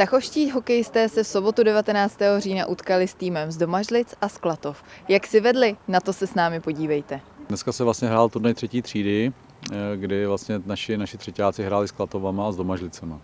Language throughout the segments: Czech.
Tachovští hokejisté se v sobotu 19. října utkali s týmem z Domažlic a Sklatov. Jak si vedli? Na to se s námi podívejte. Dneska se vlastně hrál turnaj třetí třídy, eh, kdy vlastně naši, naši třetíáci hráli s Klatovama a s Domažlicema.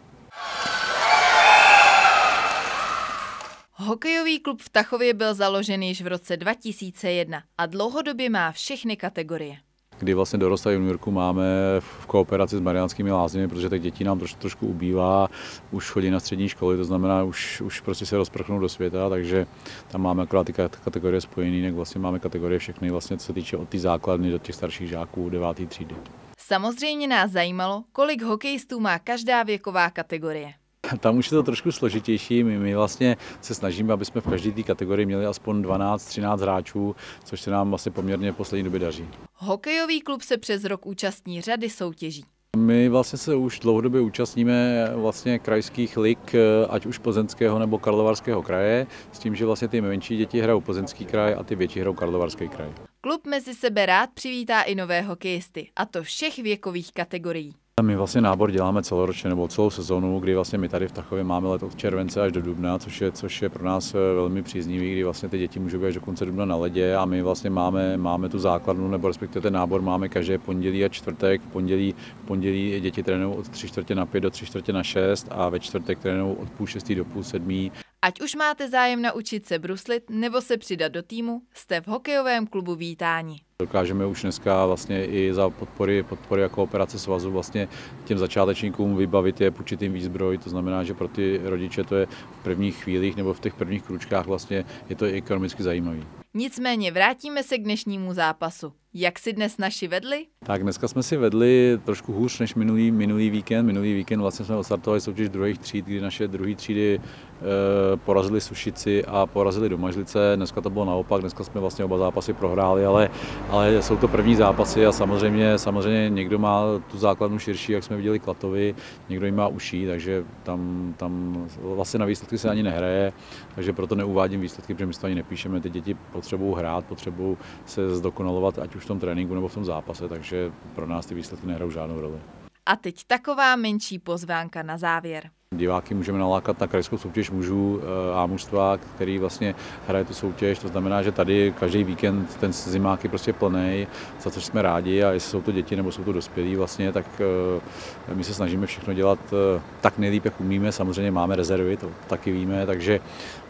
Hokejový klub v Tachově byl založen již v roce 2001 a dlouhodobě má všechny kategorie kdy vlastně dorosta juniorku máme v kooperaci s Mariánskými lázněmi, protože těch dětí nám troš, trošku ubývá, už chodí na střední školy, to znamená, už, už prostě se rozprchnou do světa, takže tam máme akorát ty kategorie spojené, jak vlastně máme kategorie všechny, vlastně co se týče od té základny do těch starších žáků devátý třídy. Samozřejmě nás zajímalo, kolik hokejistů má každá věková kategorie. Tam už je to trošku složitější. My, my vlastně se snažíme, aby jsme v každé té kategorii měli aspoň 12-13 hráčů, což se nám vlastně poměrně v poslední době daří. Hokejový klub se přes rok účastní řady soutěží. My vlastně se už dlouhodobě účastníme vlastně krajských lig, ať už Plzeňského nebo Karlovarského kraje, s tím, že vlastně ty menší děti hrajou Plzeňský kraj a ty větší hrajou Karlovarský kraj. Klub mezi sebe rád přivítá i nové hokejisty, a to všech věkových kategorií. My vlastně nábor děláme celoročně nebo celou sezonu, kdy vlastně my tady v Tachově máme let od července až do dubna, což je, což je pro nás eh, velmi příznivý, kdy vlastně ty děti můžou být až do konce dubna na ledě a my vlastně máme, máme tu základnu nebo respektive ten nábor máme každé pondělí a čtvrtek. V pondělí, v pondělí děti trénují od 3 čtvrtě na 5 do 3 čtvrtě na 6 a ve čtvrtek trénují od půl 6 do půl 7. Ať už máte zájem naučit se bruslit nebo se přidat do týmu, jste v hokejovém klubu vítáni. Dokážeme už dneska vlastně i za podpory, podpory jako operace svazu vlastně těm začátečníkům vybavit je určitým výzbroj, to znamená, že pro ty rodiče to je v prvních chvílích nebo v těch prvních kručkách vlastně je to i ekonomicky zajímavý. Nicméně vrátíme se k dnešnímu zápasu. Jak si dnes naši vedli? Tak dneska jsme si vedli trošku hůř než minulý, minulý víkend. Minulý víkend vlastně jsme odstartovali soutěž druhých tříd, kdy naše druhé třídy e, porazili Sušici a porazili Domažlice. Dneska to bylo naopak, dneska jsme vlastně oba zápasy prohráli, ale, ale jsou to první zápasy a samozřejmě, samozřejmě někdo má tu základnu širší, jak jsme viděli Klatovi, někdo ji má uší, takže tam, tam vlastně na výsledky se ani nehraje, takže proto neuvádím výsledky, protože my to ani nepíšeme. Ty děti potřebují hrát, potřebují se zdokonalovat, ať už v tom tréninku nebo v tom zápase, takže pro nás ty výsledky nehrajou žádnou roli. A teď taková menší pozvánka na závěr. Diváky můžeme nalákat na krajskou soutěž mužů eh, a mužstva, který vlastně hraje tu soutěž. To znamená, že tady každý víkend ten zimák je prostě plný, za což jsme rádi a jestli jsou to děti nebo jsou to dospělí vlastně, tak eh, my se snažíme všechno dělat eh, tak nejlíp, jak umíme. Samozřejmě máme rezervy, to taky víme, takže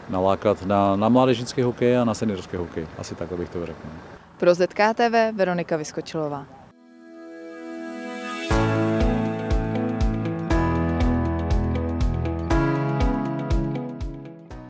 nalákat na, na mládežnický hokej a na seniorský hokej. Asi tak, bych to řekl. Pro ZKTV Veronika Vyskočilová.